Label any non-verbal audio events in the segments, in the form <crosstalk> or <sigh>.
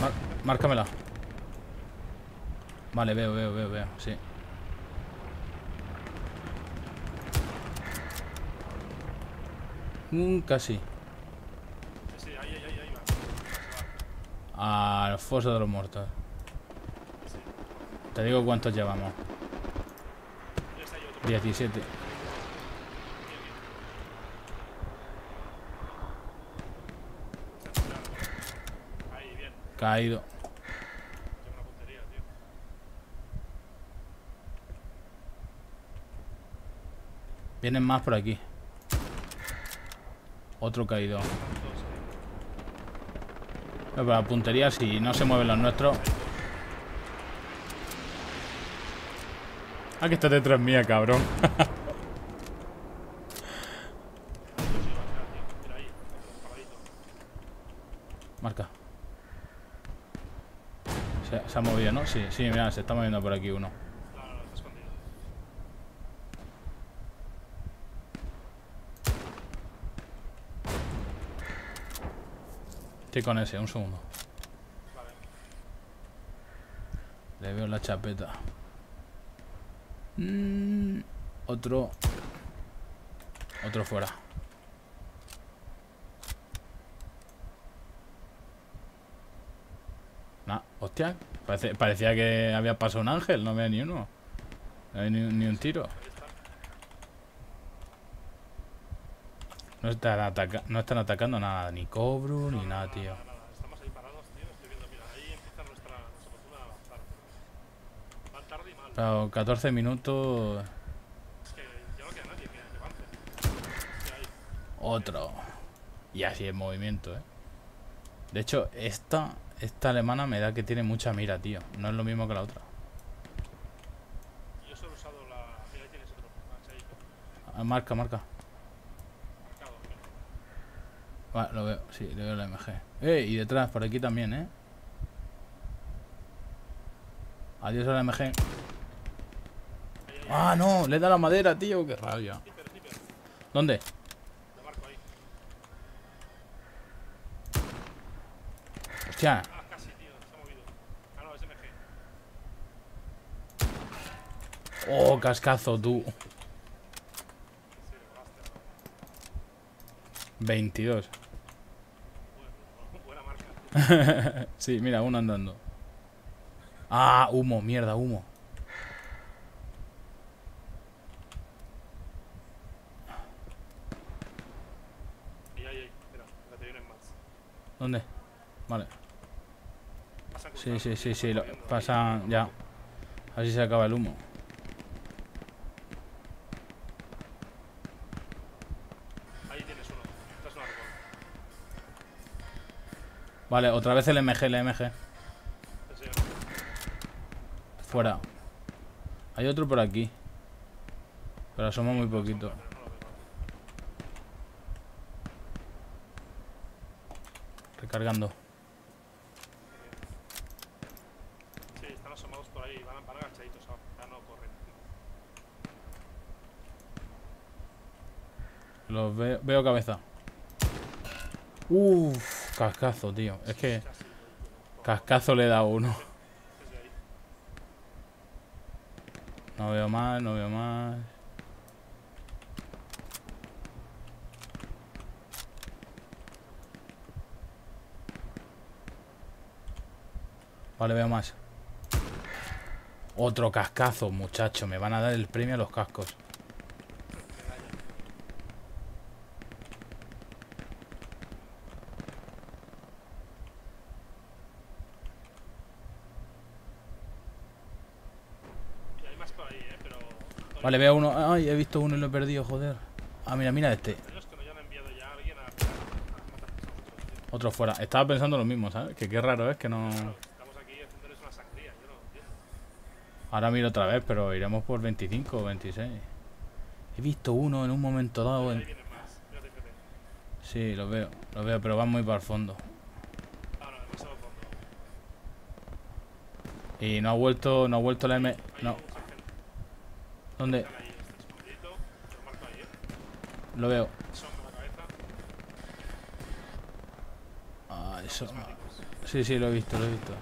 Mar- márcamela. Vale, veo, veo, veo, veo, sí. Mm, casi. Sí, ahí, ahí, ahí, ahí va. Al foso de los muertos. Sí. Te digo cuántos llevamos. Ya está ahí otro. 17. Bien, bien. Está tirado. Ahí, bien. Caído. Vienen más por aquí. Otro caído. Pero la puntería, si no se mueven los nuestros. Ah, que estás detrás mía, cabrón. <laughs> Dos iba, o sea, tío. Mira ahí, otro paradito. Marca. Se, ha movido, ¿no? Sí, sí, mira, se está moviendo por aquí uno. No, está escondido. Estoy con ese, un segundo. Le veo la chapeta. Mm, otro. Otro fuera. Nah, hostia. Parece- parecía que había pasado un ángel, no veo ni uno. No hay ni, ni un tiro. No están, ataca- no están atacando nada, ni cobro, ni nada, tío. Pero 14 minutos. Otro. Y así en movimiento, eh. De hecho, esta, esta alemana me da que tiene mucha mira, tío. No es lo mismo que la otra. Yo solo he usado la. Mira, ahí tienes otro. Ah, marca, marca. Marcado. mira. Va, lo veo, sí, le veo la MG. Eh, y detrás, por aquí también, eh. Adiós a la MG. Ahí, ahí, Ah, no, le da la madera, tío, qué rabia. ¿Dónde? Lo marco ahí. Hostia. Ah, casi, tío. Se ha movido. Ah, no, es MG. Oh, cascazo, tú. Sí, lo ganaste. 22. Bueno, buena marca. sí, mira, uno andando. Ah, humo, mierda, humo. Ahí, ahí, ahí. Mira, que te vienen más. ¿Dónde? Vale. Pasan Sí, sí, sí, sí, lo, pasan ya. Así se acaba el humo. Ahí tienes uno. Esta es una árbol. Vale, otra vez el MG, el MG. Fuera. Hay otro por aquí. Pero somos muy poquito. Recargando. Sí, están asomados por ahí. Van, van agachaditos. ah, Ya no corren. Los veo, cabeza. Uff, cascazo, tío. Es que cascazo le da uno. Desde ahí. No veo más, no veo más. Vale, veo más. Otro cascazo, muchacho. Me van a dar el premio a los cascos. Medalla. Y hay más por ahí, eh, pero. Vale, veo uno. Ay, he visto uno y lo he perdido, joder. Ah, mira, mira este. Otro fuera. Estaba pensando lo mismo, ¿sabes? Que qué raro es que no... Ahora miro otra vez, pero iremos por 25 o 26. He visto uno en un momento dado. En... Sí, lo veo, lo veo, pero van muy para el fondo. Y no ha vuelto, no ha vuelto la M... No. ¿Dónde? Lo veo. Ay. Eso. Sí, sí, lo he visto, lo he visto.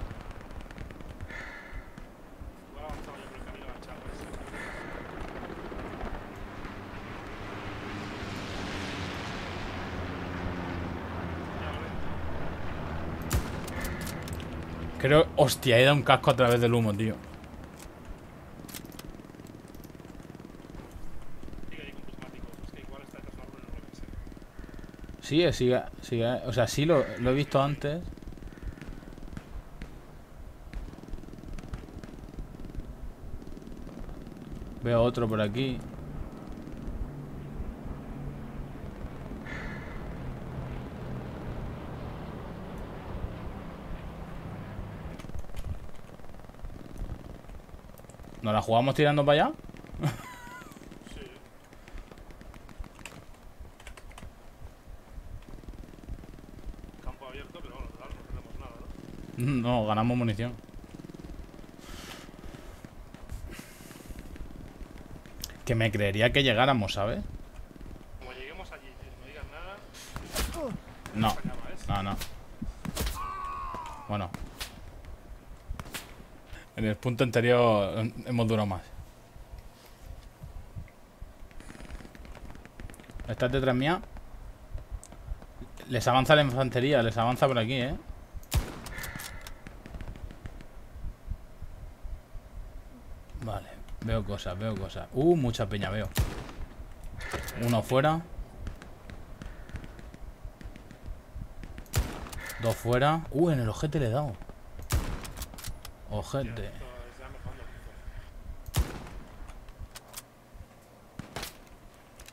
Creo. Hostia, he dado un casco a través del humo, tío. Sigue ahí con prismáticos. Es que igual está detrás de un árbol y no lo ves. eh. Sigue, sigue, sigue. O sea, sí lo, lo he visto antes. Veo otro por aquí. ¿Nos la jugamos tirando para allá? Sí. Campo abierto, pero bueno, claro, no tenemos nada, ¿no? Ganamos munición. Que me creería que llegáramos, ¿sabes? Como lleguemos allí no digan nada, No, no, no. Bueno. En el punto anterior eh, hemos durado más. ¿Estás detrás mía? Les avanza la infantería, les avanza por aquí, ¿eh? Vale, veo cosas, veo cosas. Uh, mucha peña veo. Uno fuera. Dos fuera. Uh, en el ojete le he dado. Ojete.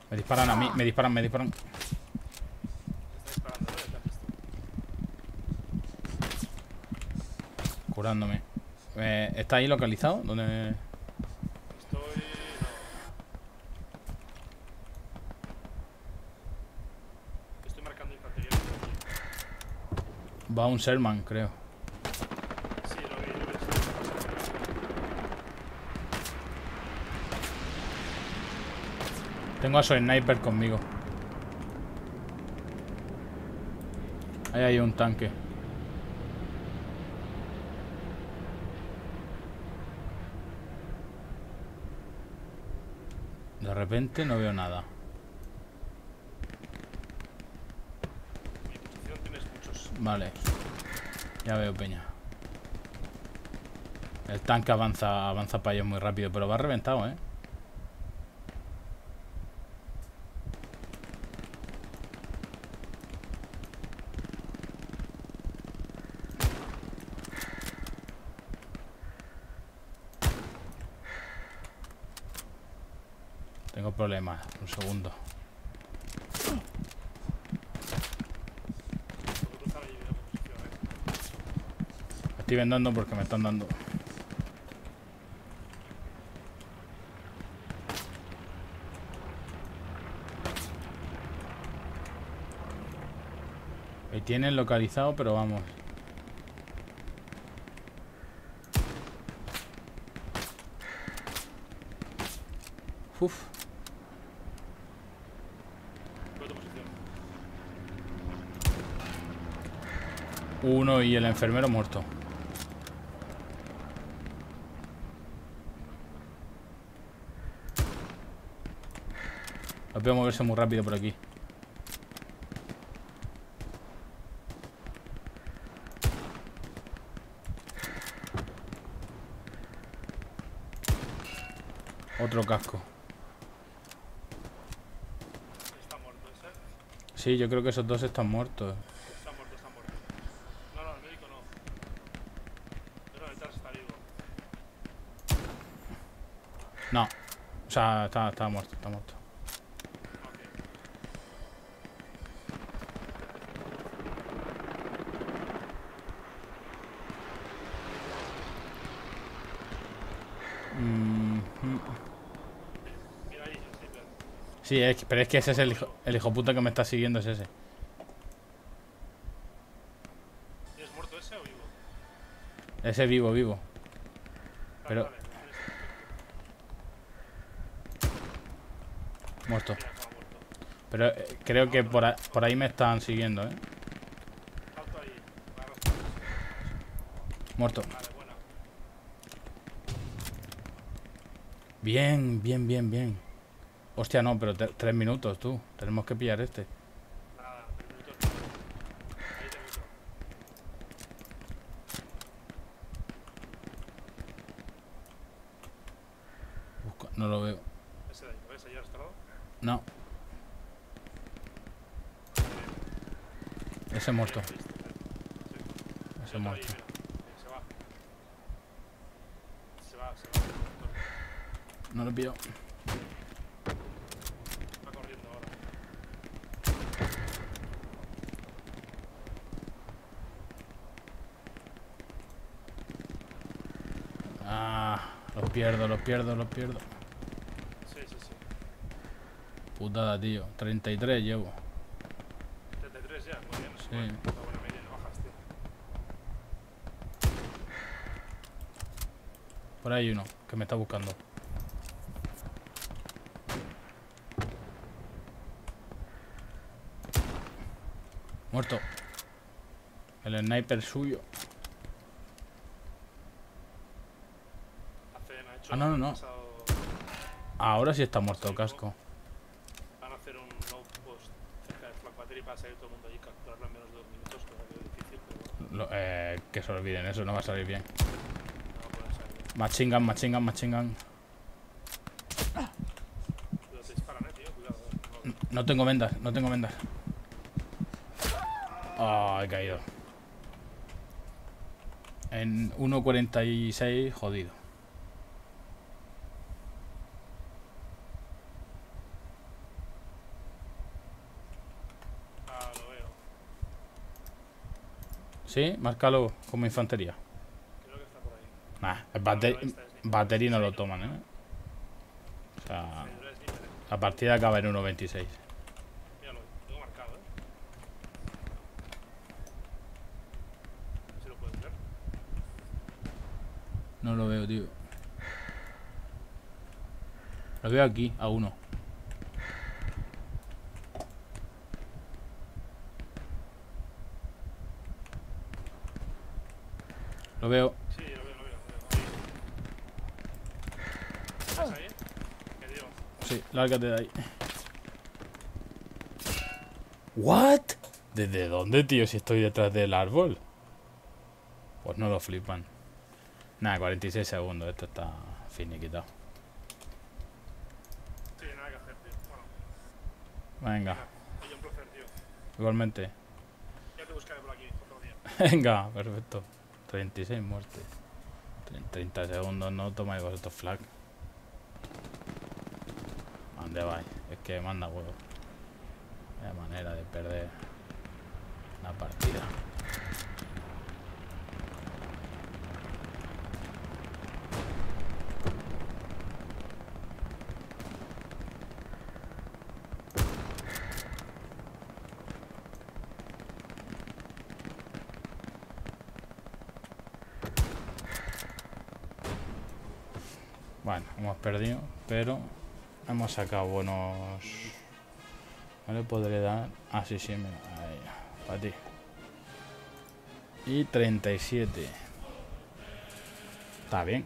Me disparan a mí, me disparan, me disparan. Curándome. Eh, ¿Está ahí localizado? ¿Dónde? Estoy. No. Estoy marcando infantería. Va un Sherman, creo. Sí, lo vi. Tengo a su sniper conmigo. Ahí hay un tanque. De repente no veo nada. Vale. Ya veo peña. El tanque avanza, avanza para ellos muy rápido, pero va reventado, ¿eh? Tengo problemas. Un segundo. Puedo cruzar allí, veo posición, ¿eh? Estoy vendando porque me están dando. Ahí tienen localizado, pero vamos. Uf, uno y el enfermero muerto. Los veo moverse muy rápido por aquí. Otro casco. Está muerto ese. Sí, yo creo que esos dos están muertos. Está muerto, está muerto. No, no, el médico no. Pero detrás está vivo. No. O sea, está, está muerto, está muerto. Mm. Sí, es pero es que ese es el hijo, el hijo puta que me está siguiendo, es ese. ¿Tienes muerto ese o vivo? Ese vivo, vivo. Pero- Muerto. Pero eh, creo que por, a- por ahí me están siguiendo, ¿eh? Muerto. Vale, buena. Bien, bien, bien, bien. Hostia, no, pero tres minutos, tú. Tenemos que pillar este. Nada, minutos. Ahí No lo veo. Ese de ahí, ¿lo ves? Ahí a este. No, ese muerto. Ese muerto. mira. Eh, Se va. Se va, se va. No lo he pillado. Va corriendo ahora. Ah, los pierdo, los pierdo, los pierdo. Sí, sí, sí. Putada, tío. 33 llevo. 33 ya, muy bien. Sí. Bueno. Por ahí hay uno que me está buscando. Muerto. El sniper suyo. Ah, no, no, no. Ahora sí está muerto el casco. Van a hacer un outpost cerca de Flag Battery para salir todo el mundo allí y capturarlo en menos de dos minutos, que ser difícil, pero Lo- eh, que se olviden, eso no va a salir bien. no va a poder salir. Machingan, machingan, machingan. Cuidado, te disparan, eh, tío, cuidado. No tengo vendas, no tengo vendas. Ah, he caído. En 1.46, jodido. Ah, lo veo. ¿Sí? Márcalo como infantería. Creo que está por ahí. Nah, el no, esta es sniper. batería no lo toman, ¿eh? O sea, la partida acaba en 1.26. Míralo, lo tengo marcado, eh. A ver si lo puedes ver. No lo veo, tío. Lo veo aquí, a uno. Lo veo. Sí, lo veo, lo veo. Lo veo. Ahí. ¿Estás ahí? Me dio. Sí, lárgate de ahí. ¿What? ¿Desde dónde, tío? Si estoy detrás del árbol. Pues no lo flipan. Nada, 46 segundos. Esto está finiquitado. Sí, nada que hacer, tío. Bueno, Venga, hay un placer, tío. igualmente. Ya te buscaré por aquí otro día. <laughs> Venga, perfecto. 36 muertes. Tre- 30 segundos, no tomáis vosotros flag. ¿A ¿Dónde vais? Es que manda huevo. Vaya manera de perder la partida. Bueno, hemos perdido, pero hemos sacado buenos... No le podré dar... Ah, sí, sí, mira, ahí, para ti. Y 37. Está bien.